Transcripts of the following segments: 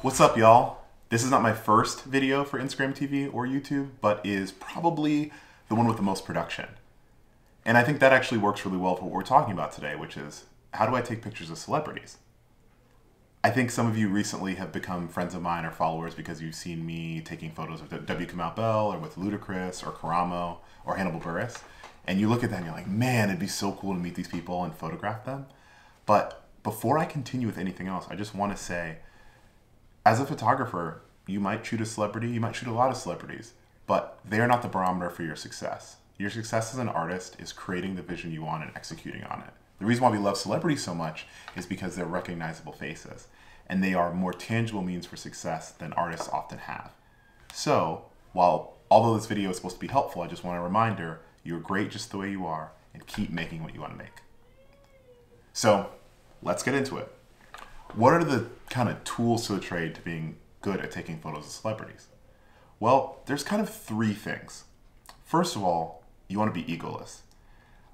What's up, y'all? This is not my first video for Instagram TV or YouTube, but is probably the one with the most production. And I think that actually works really well for what we're talking about today, which is how do I take pictures of celebrities? I think some of you recently have become friends of mine or followers because you've seen me taking photos of W. Kamau Bell or with Ludacris or Karamo or Hannibal Buress. And you look at that and you're like, man, it'd be so cool to meet these people and photograph them. But before I continue with anything else, I just want to say, as a photographer, you might shoot a celebrity, you might shoot a lot of celebrities, but they are not the barometer for your success. Your success as an artist is creating the vision you want and executing on it. The reason why we love celebrities so much is because they're recognizable faces and they are more tangible means for success than artists often have. So, while although this video is supposed to be helpful, I just want a reminder you're great just the way you are and keep making what you want to make. So, let's get into it. What are the kind of tools to the trade to being good at taking photos of celebrities? Well, there's kind of three things. First of all, you want to be egoless.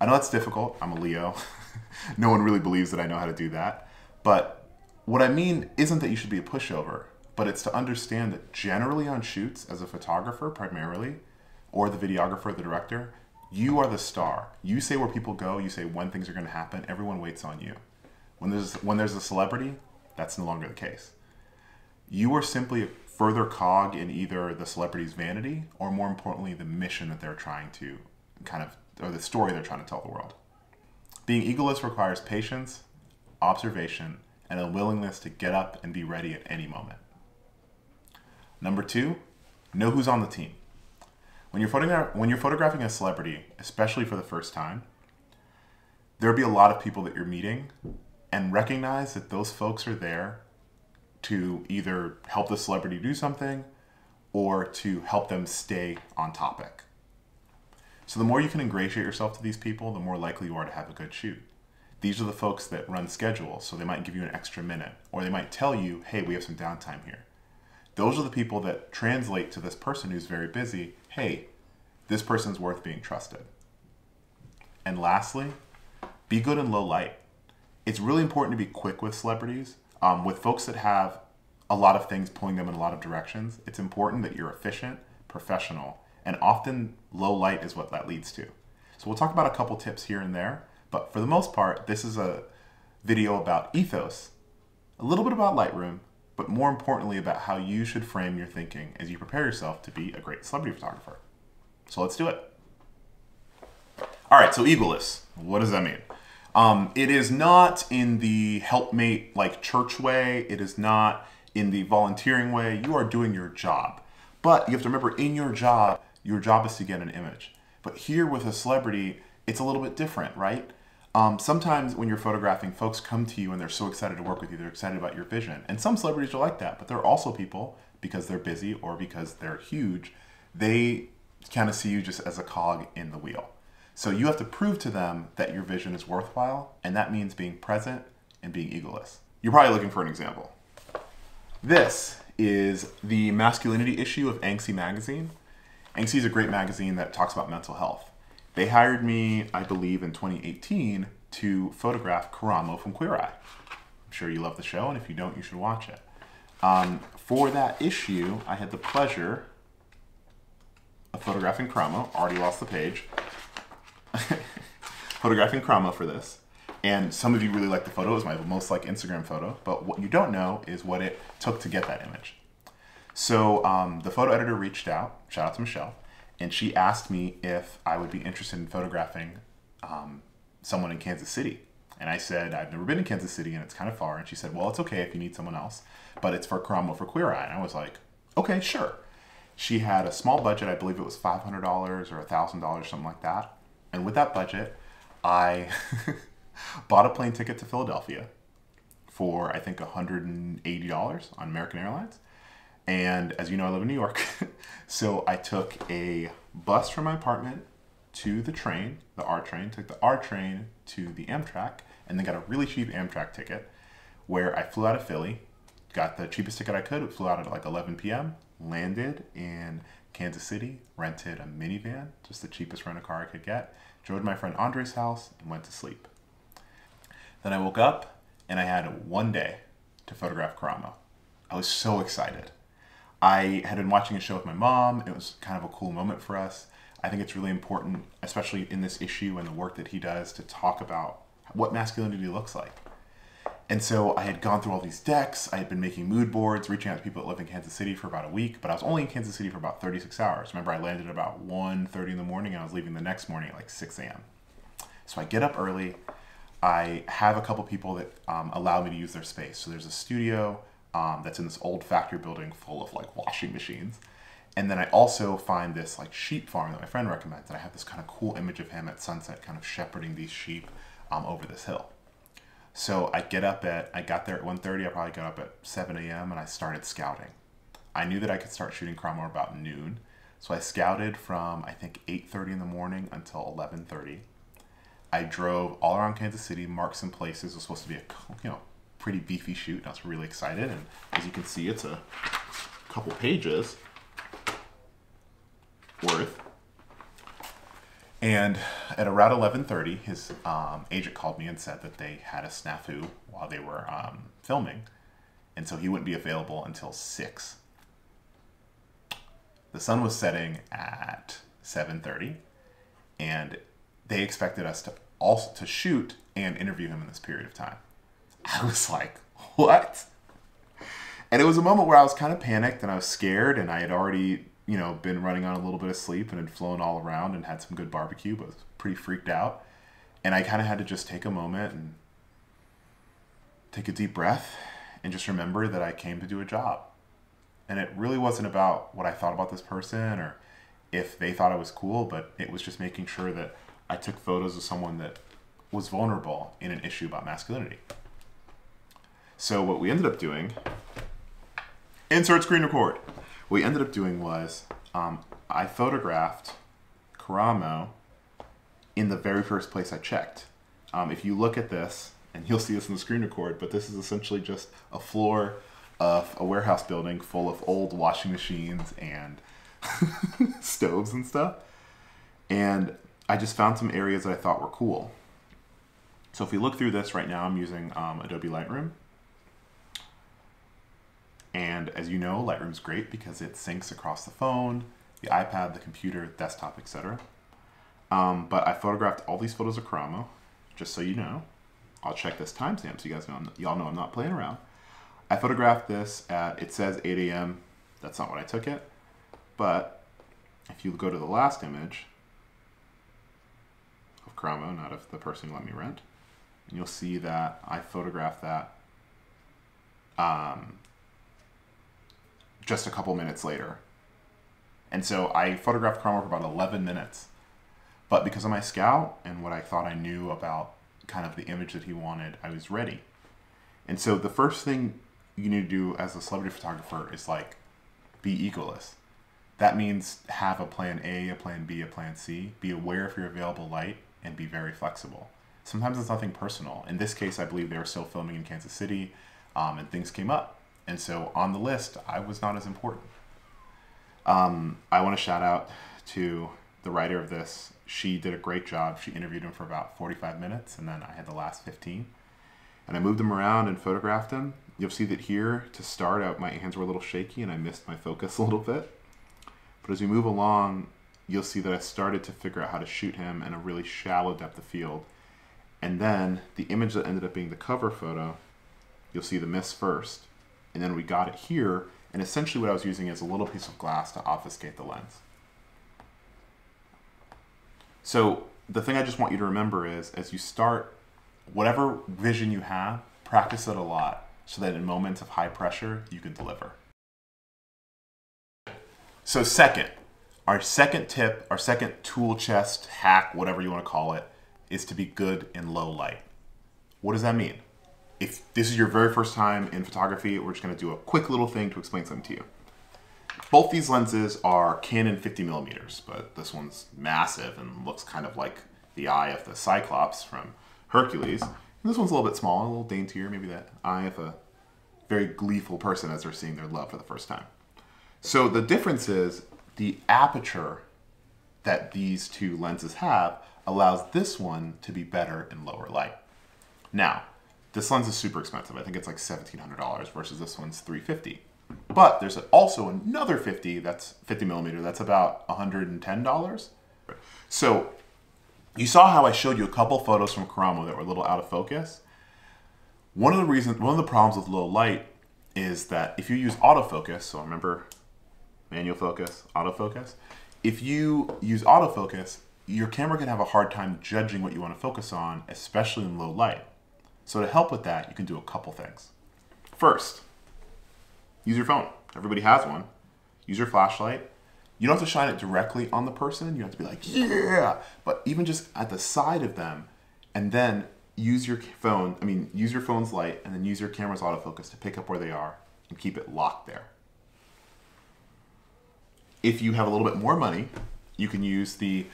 I know that's difficult. I'm a Leo. no one really believes that I know how to do that. But what I mean isn't that you should be a pushover, but it's to understand that generally on shoots, as a photographer primarily, or the videographer, the director, you are the star. You say where people go, you say when things are going to happen, everyone waits on you. When there's, when there's a celebrity, that's no longer the case. You are simply a further cog in either the celebrity's vanity or more importantly, the mission that they're trying to kind of, or the story they're trying to tell the world. Being egoless requires patience, observation, and a willingness to get up and be ready at any moment. Number two, know who's on the team. When you're, photogra- when you're photographing a celebrity, especially for the first time, there'll be a lot of people that you're meeting and recognize that those folks are there to either help the celebrity do something or to help them stay on topic. So the more you can ingratiate yourself to these people, the more likely you are to have a good shoot. These are the folks that run schedules, so they might give you an extra minute, or they might tell you, hey, we have some downtime here. Those are the people that translate to this person who's very busy, hey, this person's worth being trusted. And lastly, be good in low light it's really important to be quick with celebrities. Um, with folks that have a lot of things pulling them in a lot of directions, it's important that you're efficient, professional, and often low light is what that leads to. So we'll talk about a couple tips here and there, but for the most part, this is a video about ethos, a little bit about Lightroom, but more importantly about how you should frame your thinking as you prepare yourself to be a great celebrity photographer. So let's do it. All right, so egoless. What does that mean? Um, it is not in the helpmate like church way. It is not in the volunteering way. You are doing your job. But you have to remember in your job, your job is to get an image. But here with a celebrity, it's a little bit different, right? Um, sometimes when you're photographing, folks come to you and they're so excited to work with you. They're excited about your vision. And some celebrities are like that, but there are also people, because they're busy or because they're huge, they kind of see you just as a cog in the wheel. So you have to prove to them that your vision is worthwhile, and that means being present and being egoless. You're probably looking for an example. This is the masculinity issue of Anxy magazine. Anxy is a great magazine that talks about mental health. They hired me, I believe, in 2018 to photograph Karamo from Queer Eye. I'm sure you love the show, and if you don't, you should watch it. Um, for that issue, I had the pleasure of photographing Karamo. Already lost the page. Photographing Karamo for this. And some of you really like the photo. It was my most like Instagram photo. But what you don't know is what it took to get that image. So um, the photo editor reached out, shout out to Michelle, and she asked me if I would be interested in photographing um, someone in Kansas City. And I said, I've never been in Kansas City and it's kind of far. And she said, well, it's okay if you need someone else, but it's for Karamo for Queer Eye. And I was like, okay, sure. She had a small budget. I believe it was $500 or $1,000, something like that. And with that budget, I bought a plane ticket to Philadelphia for I think $180 on American Airlines. And as you know, I live in New York. so I took a bus from my apartment to the train, the R train, took the R train to the Amtrak, and then got a really cheap Amtrak ticket where I flew out of Philly, got the cheapest ticket I could, flew out at like 11 p.m., landed in Kansas City, rented a minivan, just the cheapest rent a car I could get, drove to my friend Andre's house, and went to sleep. Then I woke up and I had one day to photograph Karamo. I was so excited. I had been watching a show with my mom. It was kind of a cool moment for us. I think it's really important, especially in this issue and the work that he does, to talk about what masculinity looks like. And so I had gone through all these decks. I had been making mood boards, reaching out to people that live in Kansas City for about a week, but I was only in Kansas City for about 36 hours. Remember, I landed at about 1.30 in the morning and I was leaving the next morning at like 6 a.m. So I get up early. I have a couple people that um, allow me to use their space. So there's a studio um, that's in this old factory building full of like washing machines. And then I also find this like sheep farm that my friend recommends. And I have this kind of cool image of him at sunset kind of shepherding these sheep um, over this hill. So I get up at, I got there at 1.30, I probably got up at 7 a.m. and I started scouting. I knew that I could start shooting Karamo about noon. So I scouted from, I think, 8.30 in the morning until 11.30. I drove all around Kansas City, marked some places. It was supposed to be a, you know, pretty beefy shoot. And I was really excited. And as you can see, it's a couple pages worth. And at around 11:30, his um, agent called me and said that they had a snafu while they were um, filming, and so he wouldn't be available until six. The sun was setting at 7:30, and they expected us to also to shoot and interview him in this period of time. I was like, "What?" And it was a moment where I was kind of panicked and I was scared, and I had already you know, been running on a little bit of sleep and had flown all around and had some good barbecue, but was pretty freaked out. And I kind of had to just take a moment and take a deep breath and just remember that I came to do a job. And it really wasn't about what I thought about this person or if they thought I was cool, but it was just making sure that I took photos of someone that was vulnerable in an issue about masculinity. So what we ended up doing, insert screen record what we ended up doing was um, I photographed Karamo in the very first place I checked. Um, if you look at this, and you'll see this in the screen record, but this is essentially just a floor of a warehouse building full of old washing machines and stoves and stuff. And I just found some areas that I thought were cool. So if we look through this right now, I'm using um, Adobe Lightroom. And as you know, Lightroom's great because it syncs across the phone, the iPad, the computer, desktop, etc. Um, but I photographed all these photos of Karamo, just so you know. I'll check this timestamp so you guys know, y'all know I'm not playing around. I photographed this at, it says 8 a.m. That's not what I took it. But if you go to the last image of Karamo, not of the person who let me rent, and you'll see that I photographed that um, just a couple minutes later. And so I photographed Karamo for about 11 minutes. But because of my scout and what I thought I knew about kind of the image that he wanted, I was ready. And so the first thing you need to do as a celebrity photographer is like be egoless. That means have a plan A, a plan B, a plan C. Be aware of your available light and be very flexible. Sometimes it's nothing personal. In this case, I believe they were still filming in Kansas City um, and things came up. And so on the list, I was not as important. Um, I want to shout out to the writer of this. She did a great job. She interviewed him for about 45 minutes, and then I had the last 15. And I moved him around and photographed him. You'll see that here, to start out, my hands were a little shaky and I missed my focus a little bit. But as we move along, you'll see that I started to figure out how to shoot him in a really shallow depth of field. And then the image that ended up being the cover photo, you'll see the miss first and then we got it here, and essentially what I was using is a little piece of glass to obfuscate the lens. So the thing I just want you to remember is, as you start, whatever vision you have, practice it a lot so that in moments of high pressure, you can deliver. So second, our second tip, our second tool chest hack, whatever you want to call it, is to be good in low light. What does that mean? If this is your very first time in photography, we're just gonna do a quick little thing to explain something to you. Both these lenses are Canon 50 millimeters, but this one's massive and looks kind of like the eye of the Cyclops from Hercules. And this one's a little bit smaller, a little daintier, maybe that eye of a very gleeful person as they're seeing their love for the first time. So the difference is the aperture that these two lenses have allows this one to be better in lower light. Now, This lens is super expensive. I think it's like $1,700 versus this one's 350 But there's also another 50 that's 50 millimeter that's about $110. So you saw how I showed you a couple photos from Karamo that were a little out of focus. One of the reasons, one of the problems with low light is that if you use autofocus, so remember manual focus, autofocus, if you use autofocus, your camera can have a hard time judging what you want to focus on, especially in low light. So to help with that, you can do a couple things. First, use your phone. Everybody has one. Use your flashlight. You don't have to shine it directly on the person. You have to be like, yeah, but even just at the side of them, and then use your phone, I mean, use your phone's light and then use your camera's autofocus to pick up where they are and keep it locked there. If you have a little bit more money, you can use the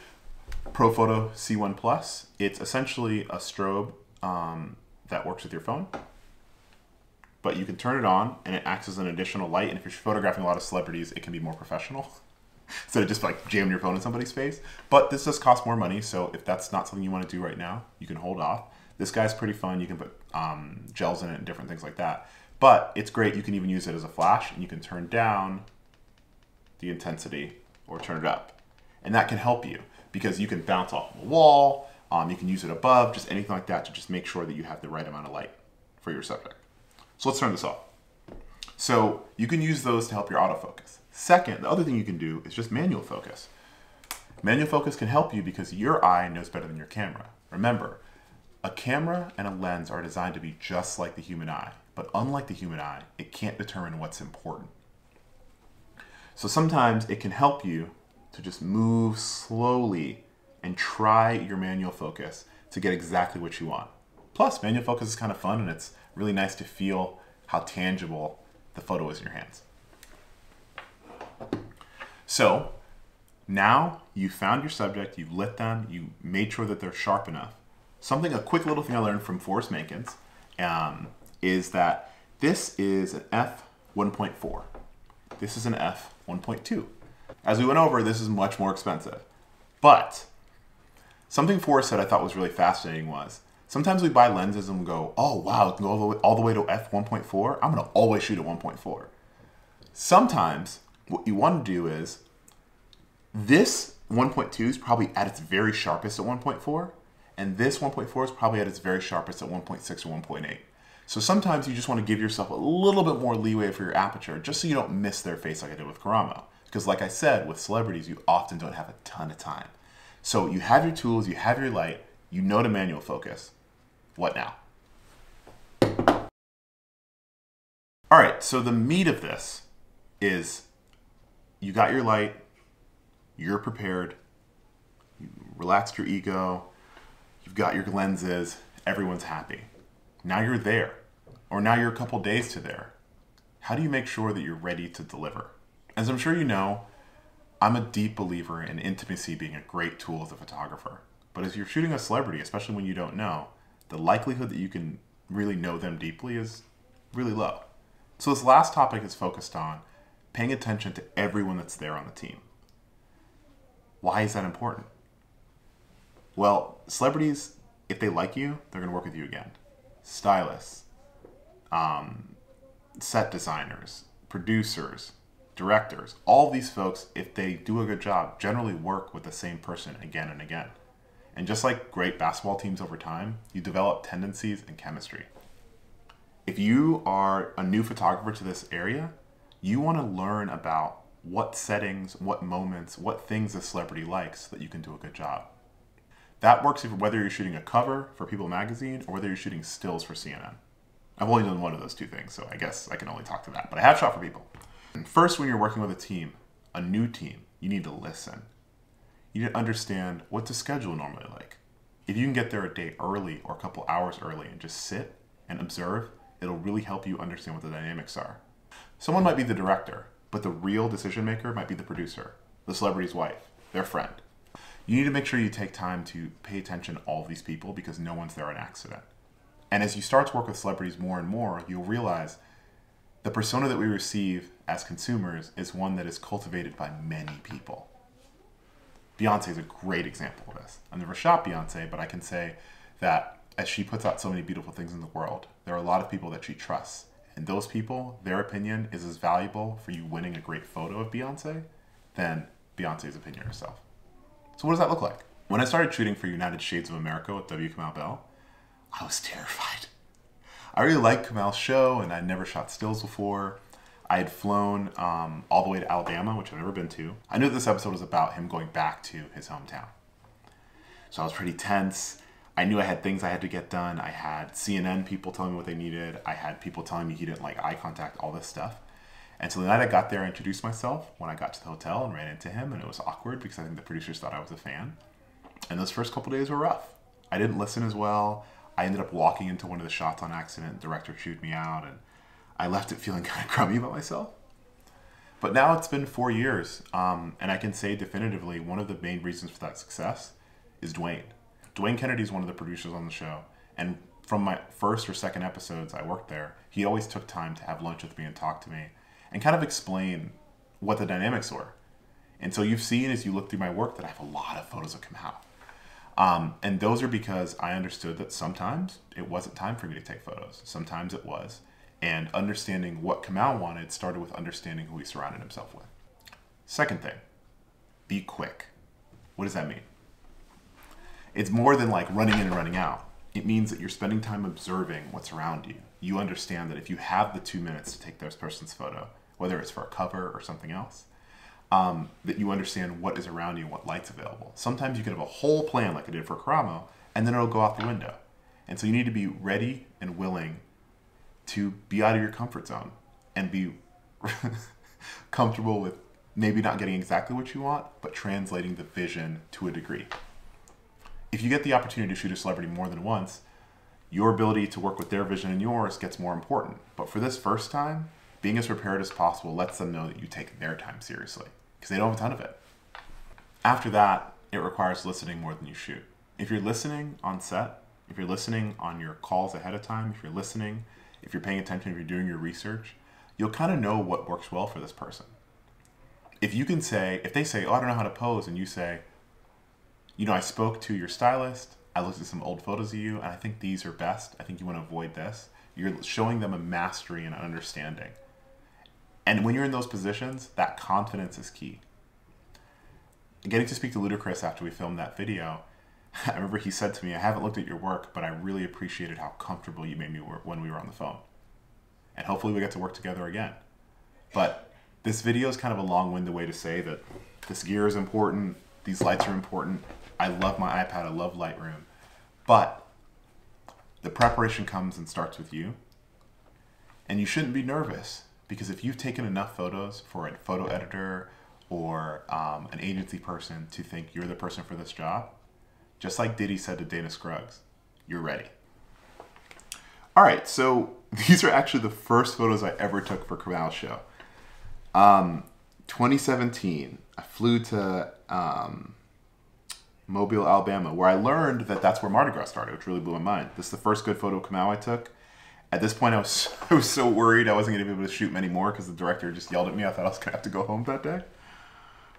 Profoto C1 Plus. It's essentially a strobe um, that works with your phone, but you can turn it on and it acts as an additional light. And if you're photographing a lot of celebrities, it can be more professional. Instead of just like jamming your phone in somebody's face. But this does cost more money, so if that's not something you want to do right now, you can hold off. This guy's pretty fun. You can put um, gels in it and different things like that. But it's great. You can even use it as a flash, and you can turn down the intensity or turn it up. And that can help you because you can bounce off the wall. Um, you can use it above, just anything like that to just make sure that you have the right amount of light for your subject. So let's turn this off. So you can use those to help your autofocus. Second, the other thing you can do is just manual focus. Manual focus can help you because your eye knows better than your camera. Remember, a camera and a lens are designed to be just like the human eye, but unlike the human eye, it can't determine what's important. So sometimes it can help you to just move slowly and try your manual focus to get exactly what you want. Plus, manual focus is kind of fun and it's really nice to feel how tangible the photo is in your hands. So now you found your subject, you've lit them, you made sure that they're sharp enough. Something, a quick little thing I learned from Forrest Mankins um, is that this is an f1.4. This is an f1.2. As we went over, this is much more expensive. But something Forrest said I thought was really fascinating was sometimes we buy lenses and we go, oh wow, it can go all the way, all the way to f1.4. I'm gonna always shoot at 1.4. Sometimes what you want to do is this 1.2 is probably at its very sharpest at 1.4 and this 1.4 is probably at its very sharpest at 1.6 or 1.8. So sometimes you just want to give yourself a little bit more leeway for your aperture just so you don't miss their face like I did with Karamo. Because like I said, with celebrities, you often don't have a ton of time. So you have your tools, you have your light, you know to manual focus. What now? All right, so the meat of this is you got your light, you're prepared, you relaxed your ego, You've got your lenses, everyone's happy. Now you're there, or now you're a couple days to there. How do you make sure that you're ready to deliver? As I'm sure you know, I'm a deep believer in intimacy being a great tool as a photographer. But as you're shooting a celebrity, especially when you don't know, the likelihood that you can really know them deeply is really low. So this last topic is focused on paying attention to everyone that's there on the team. Why is that important? Well, celebrities, if they like you, they're going to work with you again. Stylists, um, set designers, producers, directors, all these folks, if they do a good job, generally work with the same person again and again. And just like great basketball teams over time, you develop tendencies and chemistry. If you are a new photographer to this area, you want to learn about what settings, what moments, what things a celebrity likes so that you can do a good job. That works if, whether you're shooting a cover for People magazine or whether you're shooting stills for CNN. I've only done one of those two things, so I guess I can only talk to that. But I have shot for People. First, when you're working with a team, a new team, you need to listen. You need to understand what's the schedule normally like. If you can get there a day early or a couple hours early and just sit and observe, it'll really help you understand what the dynamics are. Someone might be the director, but the real decision maker might be the producer, the celebrity's wife, their friend. You need to make sure you take time to pay attention to all these people because no one's there on accident. And as you start to work with celebrities more and more, you'll realize the persona that we receive as consumers is one that is cultivated by many people. Beyonce is a great example of this. I've never shot Beyonce, but I can say that as she puts out so many beautiful things in the world, there are a lot of people that she trusts. And those people, their opinion is as valuable for you winning a great photo of Beyonce than Beyonce's opinion herself. So, what does that look like? When I started shooting for United Shades of America with W. Kamau Bell, I was terrified. I really liked Kamau's show, and I'd never shot stills before. I had flown um, all the way to Alabama, which I've never been to. I knew this episode was about him going back to his hometown. So I was pretty tense. I knew I had things I had to get done. I had CNN people telling me what they needed. I had people telling me he didn't like eye contact, all this stuff. And so the night I got there, I introduced myself when I got to the hotel and ran into him, and it was awkward because I think the producers thought I was a fan. And those first couple days were rough. I didn't listen as well. I ended up walking into one of the shots on accident. The director chewed me out, and I left it feeling kind of crummy about myself. But now it's been four years, um, and I can say definitively one of the main reasons for that success is Dwayne. Dwayne Kennedy is one of the producers on the show, and from my first or second episodes I worked there, he always took time to have lunch with me and talk to me and kind of explain what the dynamics were. And so you've seen as you look through my work that I have a lot of photos of Kamau. Um, and those are because I understood that sometimes it wasn't time for me to take photos. Sometimes it was. And understanding what Kamau wanted started with understanding who he surrounded himself with. Second thing, be quick. What does that mean? It's more than like running in and running out. It means that you're spending time observing what's around you. You understand that if you have the two minutes to take this person's photo, whether it's for a cover or something else, um, that you understand what is around you and what light's available. Sometimes you can have a whole plan like I did for Karamo, and then it'll go out the window. And so you need to be ready and willing to be out of your comfort zone and be comfortable with maybe not getting exactly what you want, but translating the vision to a degree. If you get the opportunity to shoot a celebrity more than once, your ability to work with their vision and yours gets more important. But for this first time, being as prepared as possible lets them know that you take their time seriously because they don't have a ton of it. After that, it requires listening more than you shoot. If you're listening on set, if you're listening on your calls ahead of time, if you're listening, if you're paying attention, if you're doing your research, you'll kind of know what works well for this person. If you can say, if they say, oh, I don't know how to pose, and you say, you know, I spoke to your stylist, I looked at some old photos of you, and I think these are best. I think you want to avoid this. You're showing them a mastery and understanding. And when you're in those positions, that confidence is key. Getting to speak to Ludacris after we filmed that video, I remember he said to me, I haven't looked at your work, but I really appreciated how comfortable you made me when we were on the phone. And hopefully we get to work together again. But this video is kind of a long winded way to say that this gear is important, these lights are important. I love my iPad, I love Lightroom. But the preparation comes and starts with you. And you shouldn't be nervous because if you've taken enough photos for a photo editor or um, an agency person to think you're the person for this job, just like Diddy said to Dana Scruggs, you're ready. All right, so these are actually the first photos I ever took for Kamau's show. Um, 2017, I flew to um, Mobile, Alabama, where I learned that that's where Mardi Gras started, which really blew my mind. This is the first good photo of Kamau I took at this point, I was I was so worried I wasn't going to be able to shoot many more because the director just yelled at me. I thought I was going to have to go home that day.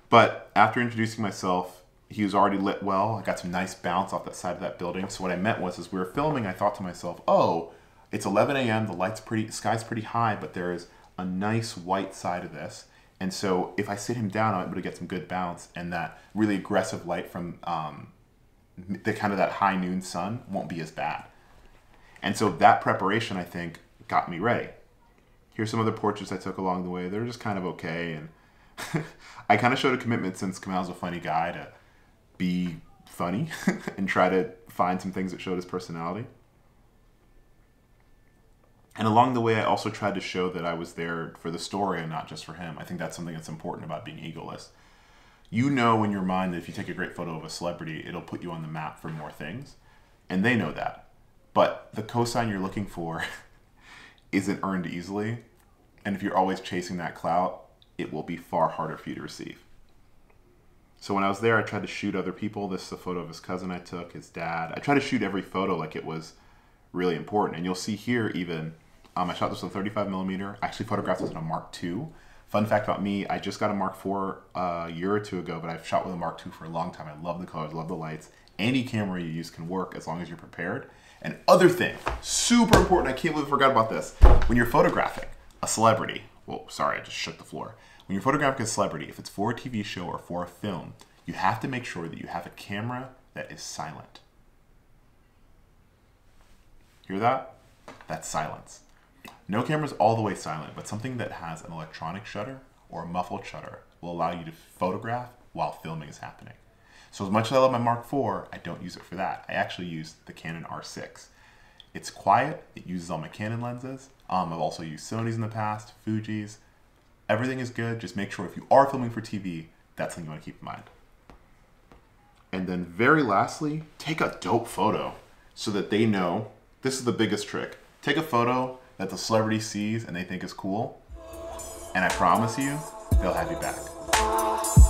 But after introducing myself, he was already lit well. I got some nice bounce off that side of that building. So what I meant was, as we were filming, I thought to myself, "Oh, it's 11 a.m. The lights pretty, sky's pretty high, but there is a nice white side of this." And so if I sit him down, I'm able to get some good bounce, and that really aggressive light from um, the kind of that high noon sun won't be as bad. And so that preparation, I think, got me ready. Here's some other portraits I took along the way. They're just kind of okay. And I kind of showed a commitment since Kamau's a funny guy to be funny and try to find some things that showed his personality. And along the way, I also tried to show that I was there for the story and not just for him. I think that's something that's important about being egoless. You know in your mind that if you take a great photo of a celebrity, it'll put you on the map for more things. And they know that. But the cosign you're looking for isn't earned easily. And if you're always chasing that clout, it will be far harder for you to receive. So when I was there, I tried to shoot other people. This is a photo of his cousin I took, his dad. I tried to shoot every photo like it was really important. And you'll see here even, um, I shot this on 35 millimeter. I actually photographed this in a Mark II. Fun fact about me, I just got a Mark IV uh, a year or two ago, but I've shot with a Mark II for a long time. I love the colors, love the lights, any camera you use can work as long as you're prepared. And other thing, super important, I can't believe I forgot about this. When you're photographing a celebrity, well, sorry, I just shook the floor. When you're photographing a celebrity, if it's for a TV show or for a film, you have to make sure that you have a camera that is silent. Hear that? That's silence. No camera's all the way silent, but something that has an electronic shutter or a muffled shutter will allow you to photograph while filming is happening. So as much as I love my Mark IV, I don't use it for that. I actually use the Canon R6. It's quiet, it uses all my Canon lenses. Um, I've also used Sony's in the past, Fuji's. Everything is good, just make sure if you are filming for TV, that's something you want to keep in mind. And then very lastly, take a dope photo so that they know, this is the biggest trick. Take a photo that the celebrity sees and they think is cool, and I promise you, they'll have you back.